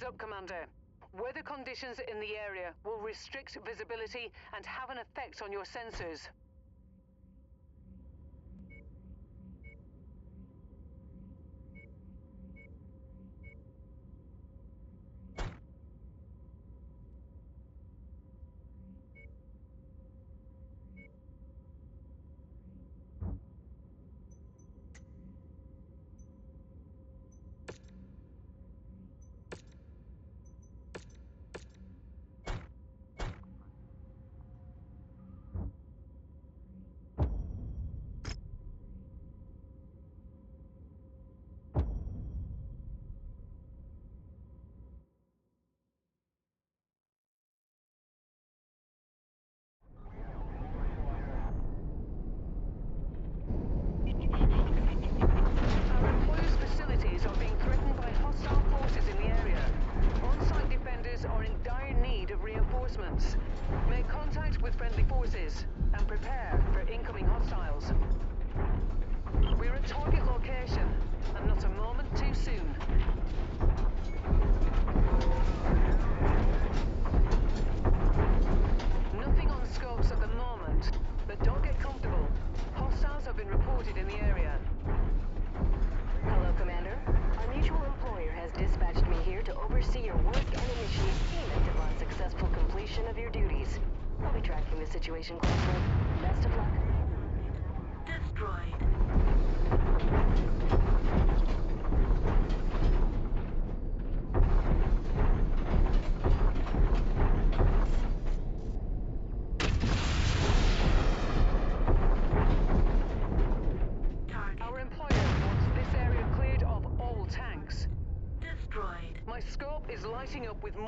Heads up, Commander. Weather conditions in the area will restrict visibility and have an effect on your sensors.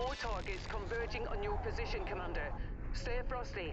More targets converging on your position, Commander. Stay frosty.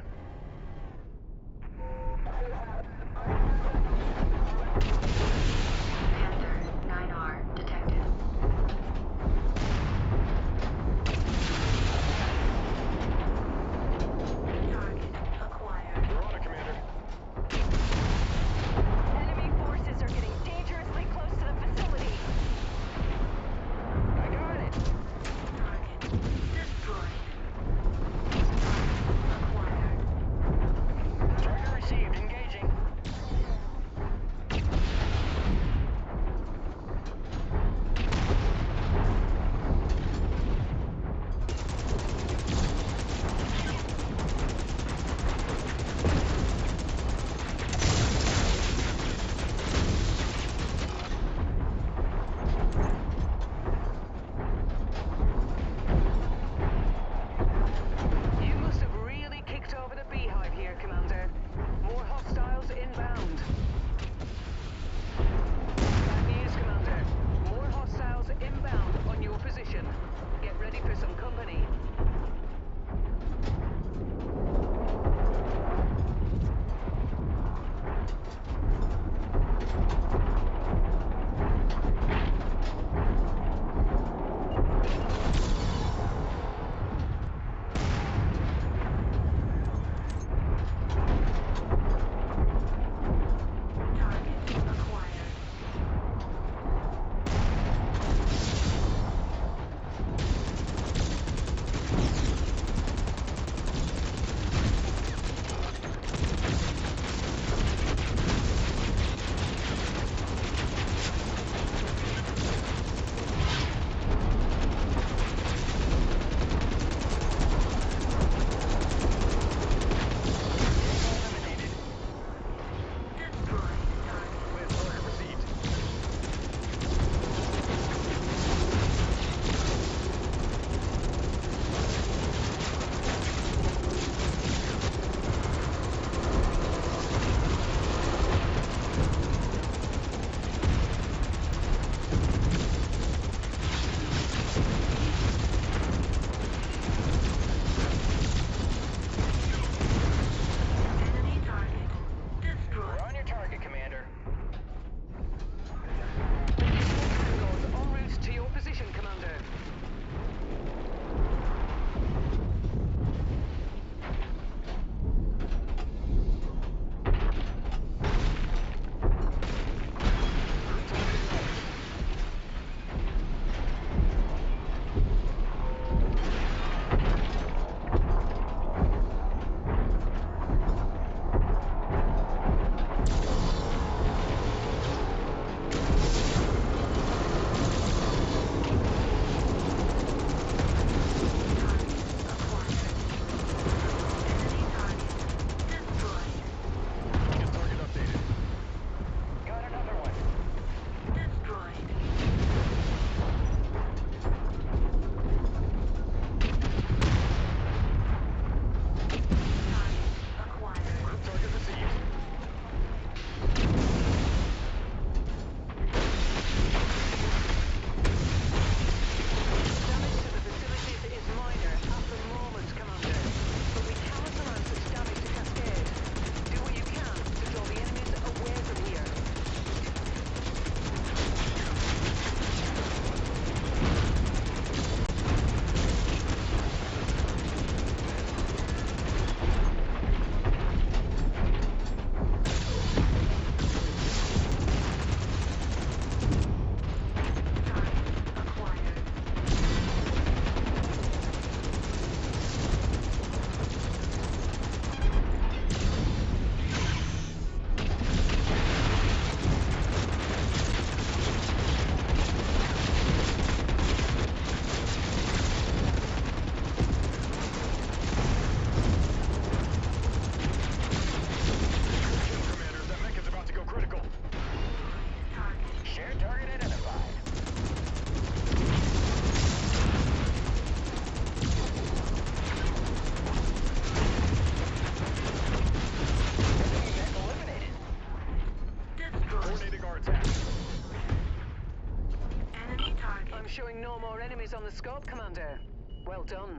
the scope, Commander. Well done.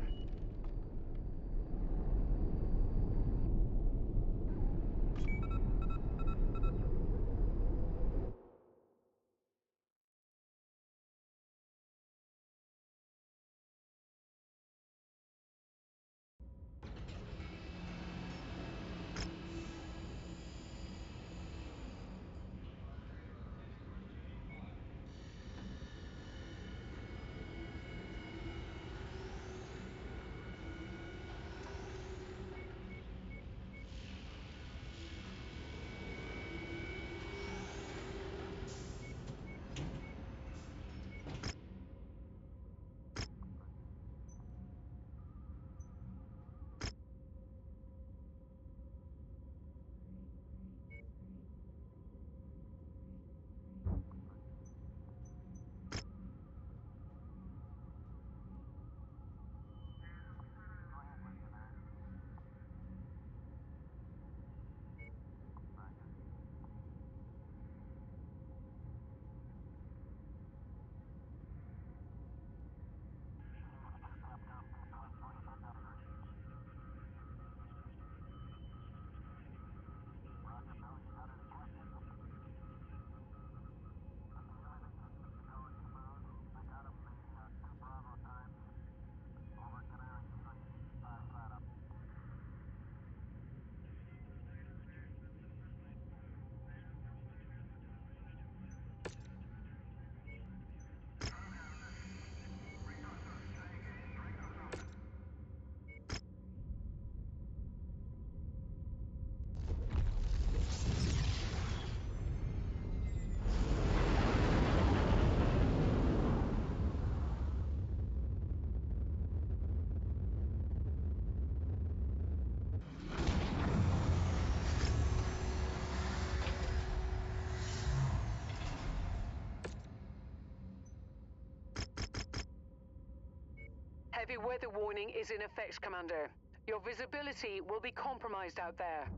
heavy weather warning is in effect, Commander. Your visibility will be compromised out there.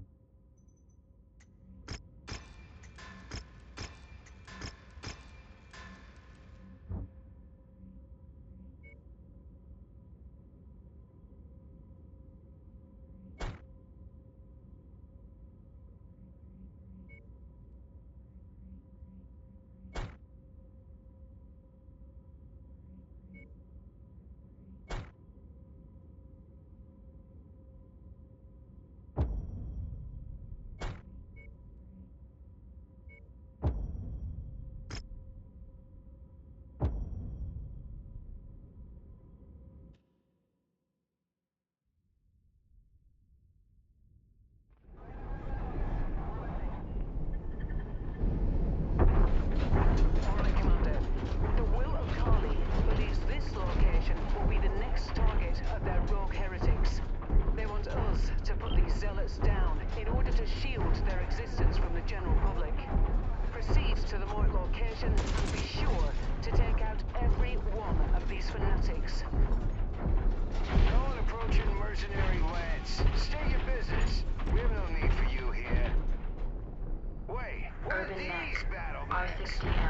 start this year.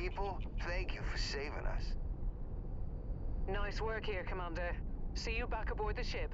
People, thank you for saving us. Nice work here, Commander. See you back aboard the ship.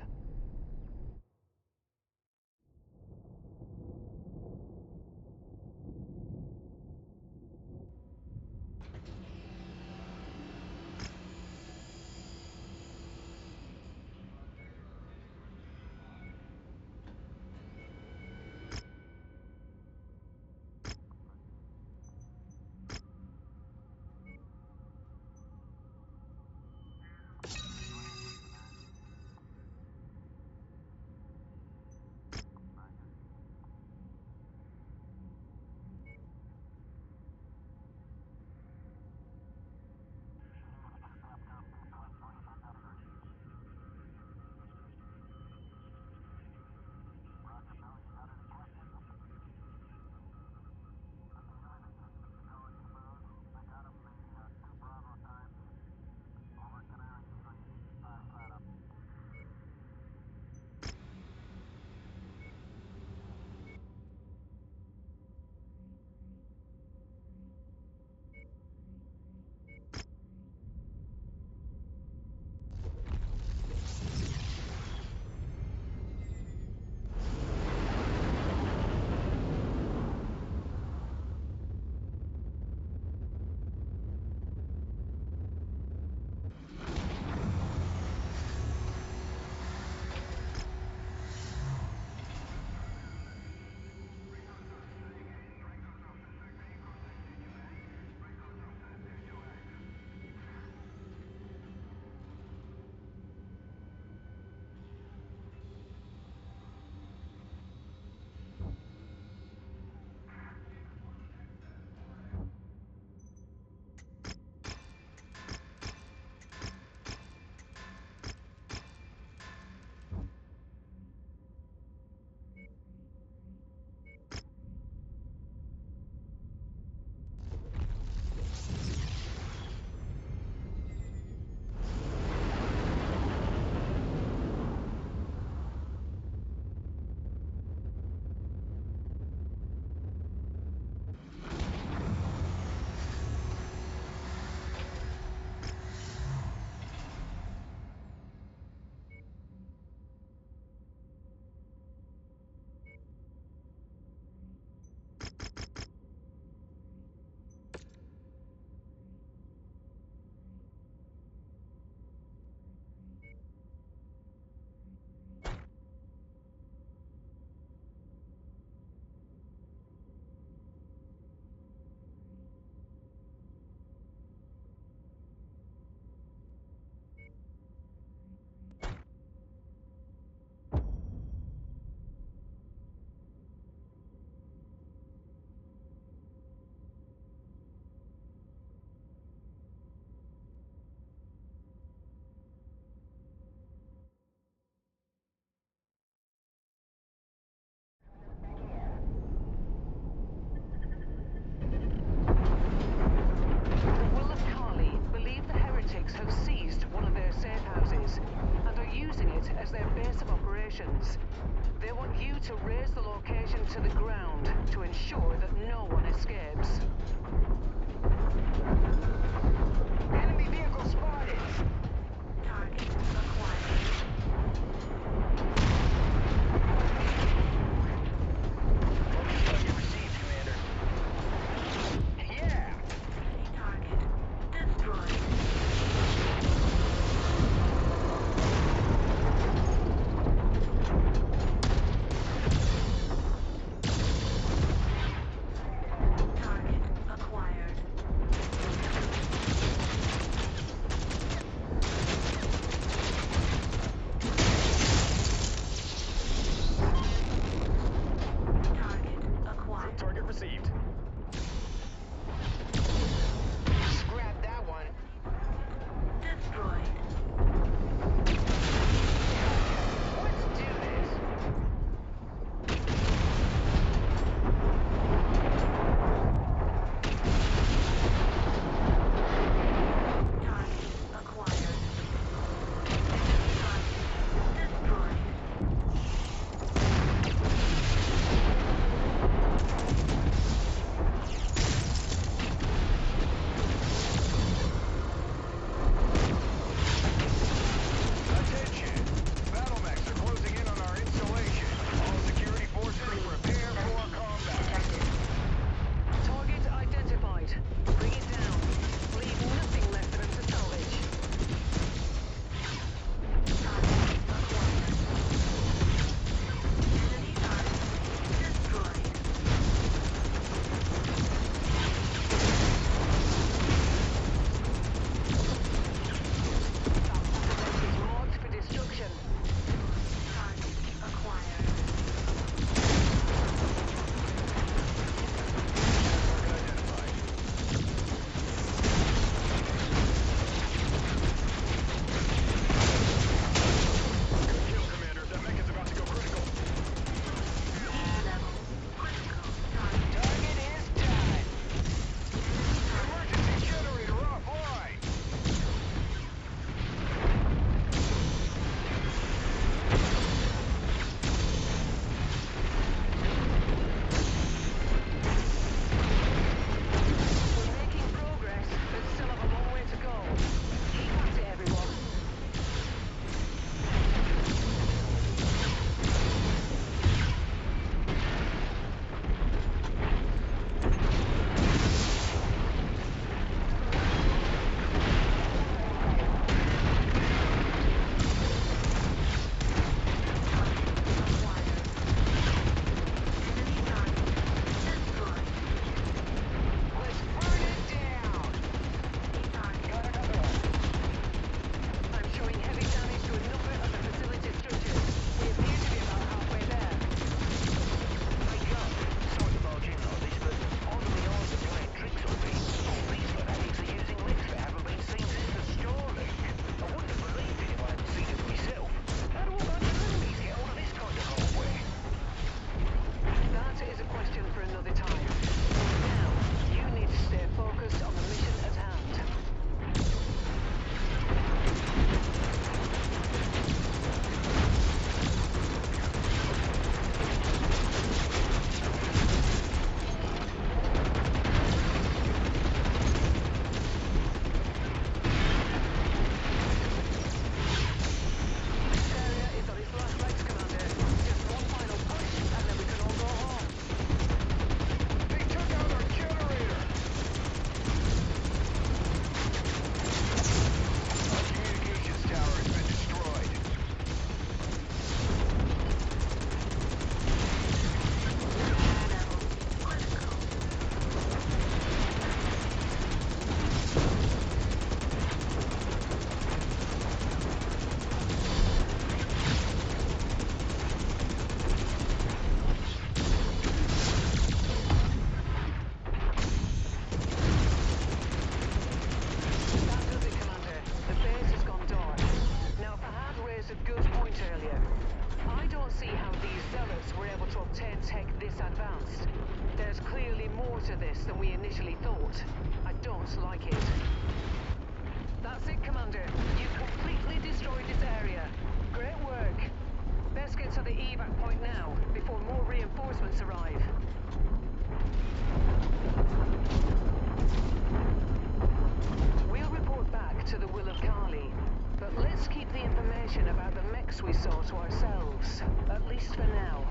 Let's keep the information about the mechs we saw to ourselves, at least for now.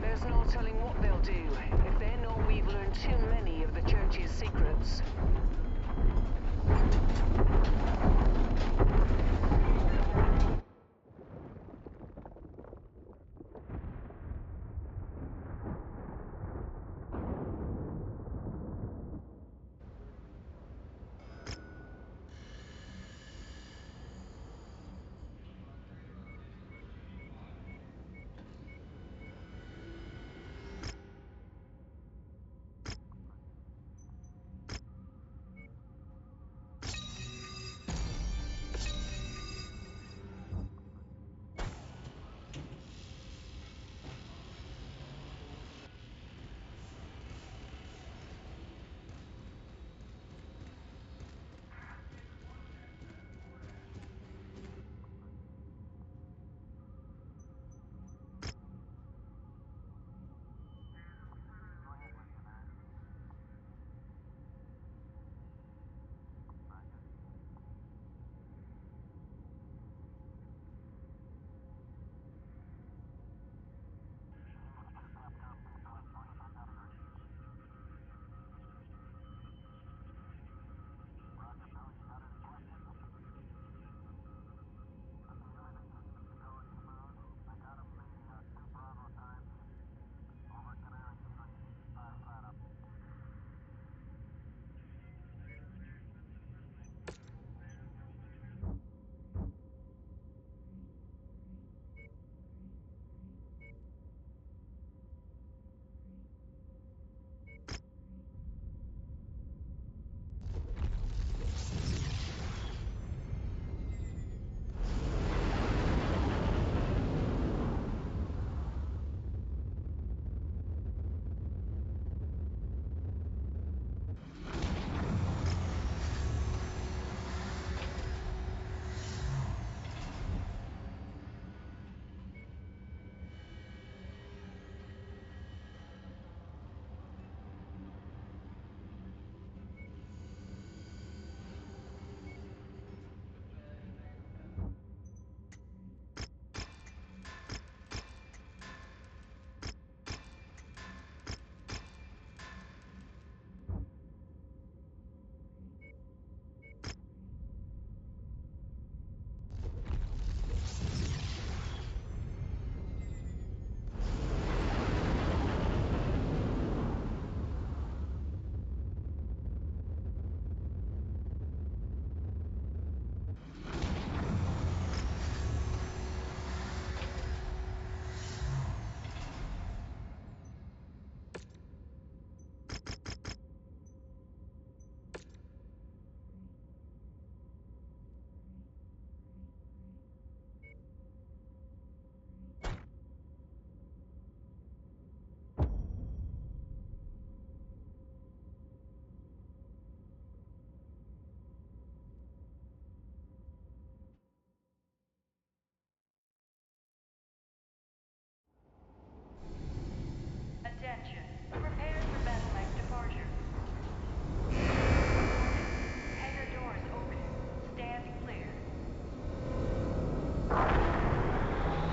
There's no telling what they'll do if they know we've learned too many of the Church's secrets.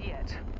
Yet.